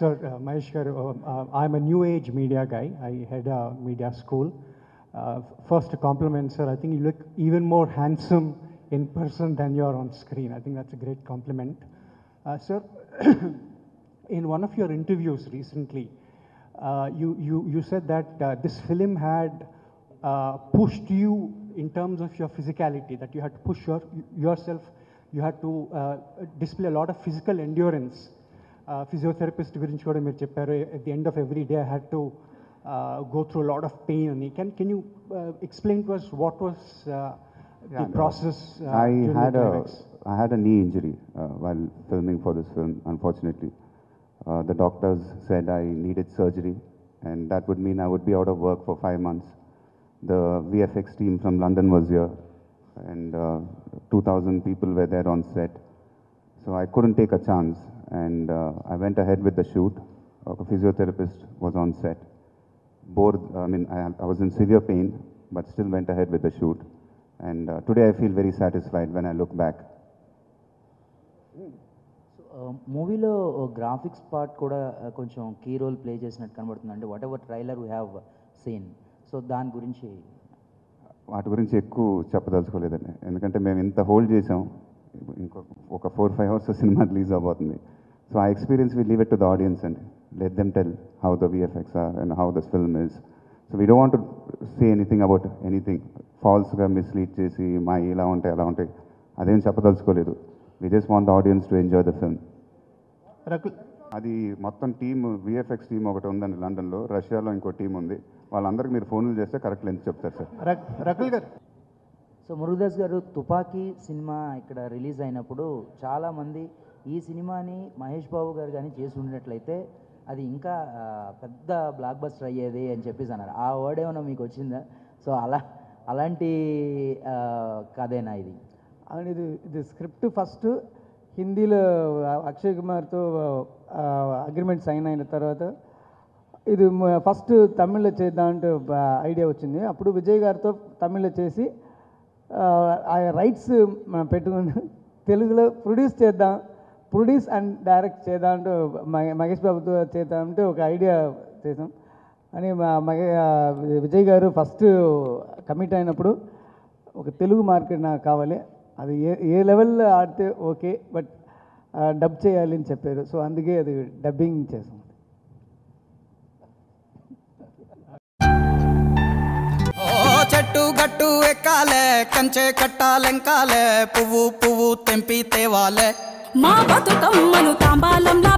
Sir, uh, Mahesh uh, uh, I'm a new age media guy. I head a media school. Uh, first, a compliment, sir. I think you look even more handsome in person than you are on screen. I think that's a great compliment. Uh, sir, in one of your interviews recently, uh, you, you, you said that uh, this film had pushed you in terms of your physicality, that you had to push your, yourself, you had to display a lot of physical endurance. Physiotherapist గురించి కూడా మీరు చెప్పారు at the end of every day I had to go through lot of pain అని can can you explain to us what was the process I had a I had a knee injury uh, while filming for this film. Unfortunately, uh, the doctors said I needed surgery, and that would mean I would be out of work for five months. The VFX team from London was here, and uh, 2,000 people were there on set. So I couldn't take a chance, And uh, I went ahead with the shoot. A physiotherapist was on set. Bore, I mean, I, I was in severe pain, but still went ahead with the shoot. And uh, today I feel very satisfied when I look back. మూవీలో graphics part కూడా uh, కొంచెం key role play చేసినట్టు కనబడుతుంది అంటే whatever trailer we have seen so దాని గురించి వాటి గురించి ఎక్కువ చెప్పదలుచుకోలేదండి ఎందుకంటే మేము ఇంత హోల్డ్ చేసాం ఇంకొక ఒక four five hours cinema release అవబోతుంది సో ఆ experience we leave it to the audience అండి let them tell how the VFX are and how this film is so we don't want say anything about anything ఫాల్స్గా mislead చేసి మా ఇలా ఉంటాయి అలా ఉంటాయి. అదేం చెప్పదలుచుకోలేదు. We just want the audience to enjoy the film Rakul అది మొత్తం team VFX team ఒకటి ఉందండి లండన్లో. రష్యాలో ఇంకో టీం ఉంది. వాళ్ళందరికీ మీరు ఫోన్లు చేస్తే కరెక్ట్ లెంత్ చెప్తారు సార్. రక్- రకుల్ గారు. సో మురుగదాస్ గారు తుపాకీ సినిమా ఇక్కడ రిలీజ్ అయినప్పుడు చాలామంది ఈ సినిమాని మహేష్ బాబు గారు కానీ చేసి ఉండినట్లయితే అది ఇంకా పెద్ద బ్లాక్ బస్టర్ అయ్యేది అని చెప్పేసి అన్నారు. ఆ వర్డ్ ఏమైనా మీకు వచ్చిందా? సో అలా అలాంటి కథేనా ఇది? అవును ఇది ఇది స్క్రిప్ట్ ఫస్ట్ హిందీలో అక్షయ్ కుమార్తో అగ్రిమెంట్ సైన్ అయిన తర్వాత ఇది ఫస్ట్ తమిళ్ళో చేద్దామంటే ఐడియా వచ్చింది. అప్పుడు విజయ్ గారితో తమిళ్ళో చేసి ఆ, రైట్స్ పెట్టుకుని తెలుగులో ప్రొడ్యూస్ చేద్దాం ప్రొడ్యూస్ అండ్ డైరెక్ట్ చేద్దాం అంటూ మహే- మహేష్ బాబుతో చేద్దామంటే ఒక ఐడియా చేసాం అని మా విజయ్ గారు ఫస్ట్ కమిట్ అయినప్పుడు ఒక తెలుగు మార్కెట్ నాకు కావాలి. అది ఏ ఏ లెవెల్లో ఆడితే ఓకే బట్ డబ్ చేయాలి అని చెప్పారు. సో అందుకే అది డబ్బింగ్ చేసాం ఓ చెట్టు గట్టు ఎక్కాలే కంచె కట్టాలెంకాలే పువ్వు పువ్వు తెంపి తేవాలే. మా బతుకమ్మను తాంబాలంలో